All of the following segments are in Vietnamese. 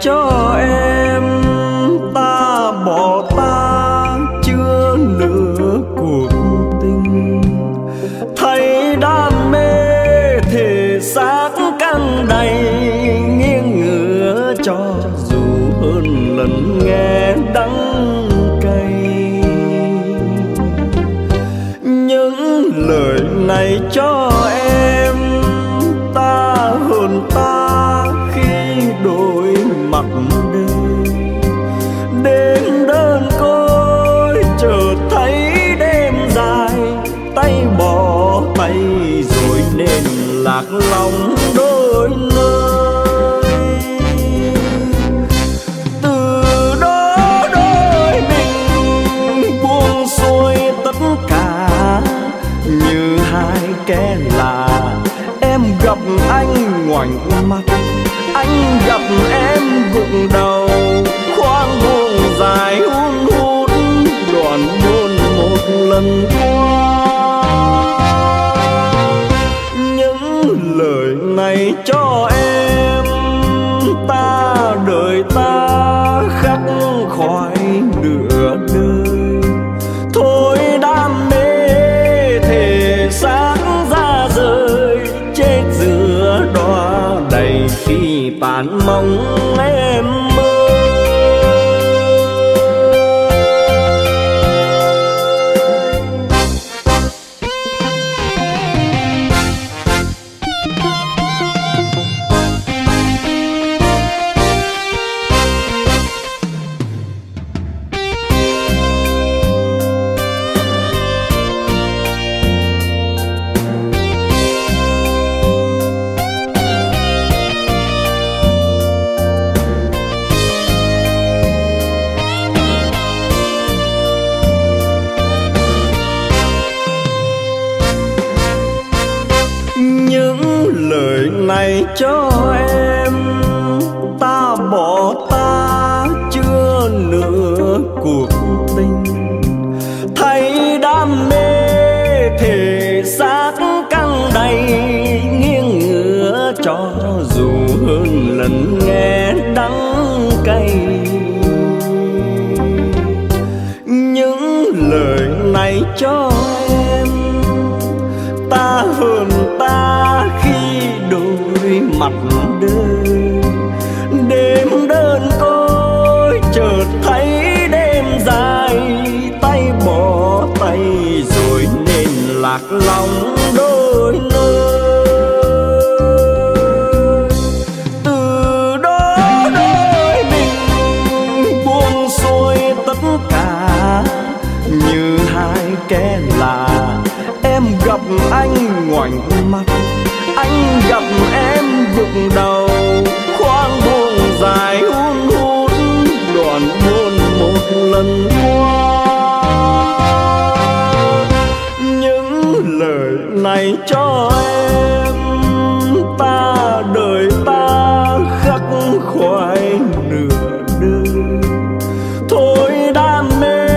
cho em. Ta bỏ ta chưa nửa cuộc tình. Thấy đam mê thể xác căng đầy, nghiêng ngửa cho dù hơn lần nghe đắng cay. Những lời này cho bỏ tay rồi nên lạc lòng đôi nơi từ đó đôi mình buông xuôi tất cả, như hai kẻ là em gặp anh ngoảnh mặt anh gặp em gục đầu. Khoang buông dài hun hút đoạn hôn một lần. Chết giữa đóa đầy khi tàn mong em cho em. Ta bỏ ta chưa nửa cuộc tình. Thấy đam mê thể xác căng đầy, nghiêng ngửa cho dù hơn lần nghe đắng cay. Những lời này cho mặt đơn, đêm đơn côi chợt thấy đêm dài tay bỏ tay rồi nên lạc lòng đôi nơi. Từ đó đôi mình buông xuôi tất cả như hai kẻ lạ. Em gặp anh ngoảnh mặt anh gặp em gục đầu. Khoang buông dài hun hút đoạn buồn một lần qua. Những lời này cho em, ta đời ta khắc khoải nửa đường thôi đam mê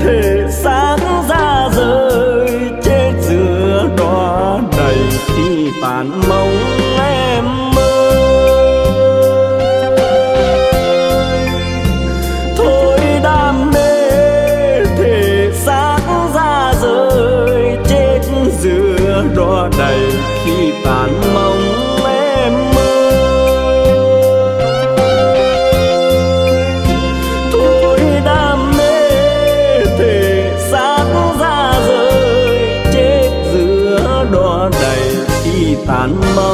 thể xác ra rời, chết giữa đóa đầy khi tàn mơ. ở đây khi tàn mong em mơ tôi đam mê thể xác ra rời, chết giữa đỏ đầy khi tàn mong